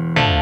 Bye.